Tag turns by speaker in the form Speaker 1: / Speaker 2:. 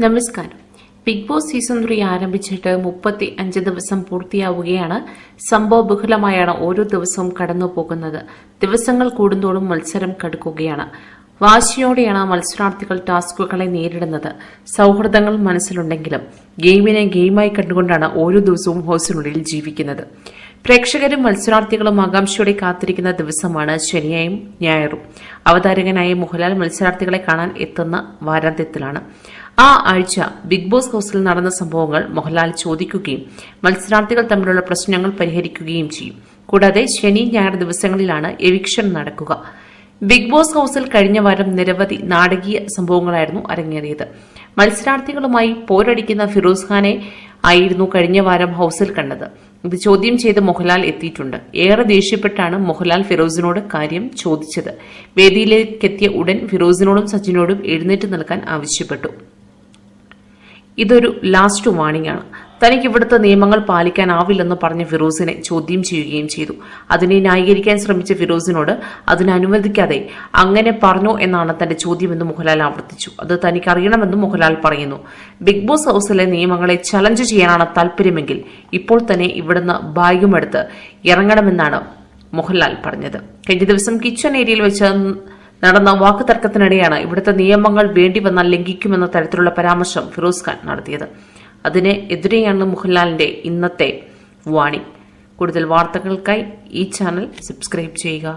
Speaker 1: നമസ്കാരം. Big boss season three ആരംഭിച്ചിട്ട് മുപ്പത്തി അഞ്ച് ദിവസം പൂർത്തിയാവുകയാണ്. സംഭവ ബഹുലമായാണ് ഓരോ ദിവസവും കടന്നു പോകുന്നത് ദിവസങ്ങൾ കൂടുന്തോറും മത്സരം കടുക്കുകയാണ്. വാശിയോടെയാണ് മത്സരാർത്ഥികൾ ടാസ്കുകളെ നേരിടുന്നത്. സൌഹൃദങ്ങൾ മനസ്സിലുണ്ടെങ്കിലും ഗെയിമിനെ ഗെയിമായി കണ്ടുകൊണ്ടാണ് ഓരോ ദിവസവും ഹൗസിനുള്ളിൽ ജീവിക്കുന്നത്. പ്രേക്ഷകരും മത്സരാർത്ഥികളും ആകാംക്ഷയോടെ കാത്തിരിക്കുന്ന ദിവസമാണ് ശനിയായും ഞായറും. അവതാരകനായ മോഹൻലാൽ മത്സരാർത്ഥികളെ കാണാൻ എത്തുന്ന വാരാന്ത്യത്തിലാണ്. ആ ആഴ്ച ബിഗ് ബോസ് ഹൌസിൽ നടന്ന സംഭവങ്ങൾ മോഹൻലാൽ ചോദിക്കുകയും മത്സരാർത്ഥികൾ തമ്മിലുള്ള പ്രശ്നങ്ങൾ പരിഹരിക്കുകയും ചെയ്യും. കൂടാതെ ശനി ഞായർ ദിവസങ്ങളിലാണ് എവിക്ഷൻ നടക്കുക. ബിഗ് ബോസ് ഹൌസിൽ കഴിഞ്ഞ വാരം നിരവധി നാടകീയ സംഭവങ്ങളായിരുന്നു അരങ്ങേറിയത്. മത്സരാർത്ഥികളുമായി പോരടിക്കുന്ന ഫിറോസ് ഖാനെ ആയിരുന്നു കഴിഞ്ഞ വാരം ഹൌസിൽ കണ്ടത്. ഇത് ചോദ്യം ചെയ്ത് മോഹൻലാൽ എത്തിയിട്ടുണ്ട്. ഏറെ ദേഷ്യപ്പെട്ടാണ് മോഹൻലാൽ ഫിറോസിനോട് കാര്യം ചോദിച്ചത്. വേദിയിലേക്കെത്തിയ ഉടൻ ഫിറോസിനോടും സച്ചിനോടും എഴുന്നേറ്റ് നിൽക്കാൻ ആവശ്യപ്പെട്ടു. ഇതൊരു ലാസ്റ്റ് വാണിംഗ് ആണ്. തനിക്ക് ഇവിടുത്തെ നിയമങ്ങൾ പാലിക്കാനാവില്ലെന്ന് പറഞ്ഞ ഫിറോസിനെ ചോദ്യം ചെയ്യുകയും ചെയ്തു. അതിനെ ന്യായീകരിക്കാൻ ശ്രമിച്ച ഫിറോസിനോട് അതിനെ അനുവദിക്കാതെ അങ്ങനെ പറഞ്ഞോ എന്നാണ് തന്റെ ചോദ്യമെന്ന് മോഹൻലാൽ ആവർത്തിച്ചു. അത് തനിക്ക് അറിയണമെന്നും മോഹൻലാൽ പറയുന്നു. ബിഗ് ബോസ് ഹൌസിലെ നിയമങ്ങളെ ചലഞ്ച് ചെയ്യാനാണ് താല്പര്യമെങ്കിൽ ഇപ്പോൾ തന്നെ ഇവിടുന്ന് ബാഗുമെടുത്ത് ഇറങ്ങണമെന്നാണ് മോഹൻലാൽ പറഞ്ഞത്. കഴിഞ്ഞ ദിവസം കിച്ചൺ ഏരിയയിൽ വെച്ച് നടന്ന വാക്ക് തർക്കത്തിനിടെയാണ് ഇവിടുത്തെ നിയമങ്ങൾ വേണ്ടി വന്നാൽ ലംഘിക്കുമെന്ന തരത്തിലുള്ള പരാമർശം ഫിറോസ് ഖാൻ നടത്തിയത്. അതിനെതിരെയാണ് മോഹൻലാലിന്റെ ഇന്നത്തെ വാണി. കൂടുതൽ വാർത്തകൾക്കായി ഈ ചാനൽ സബ്സ്ക്രൈബ് ചെയ്യുക.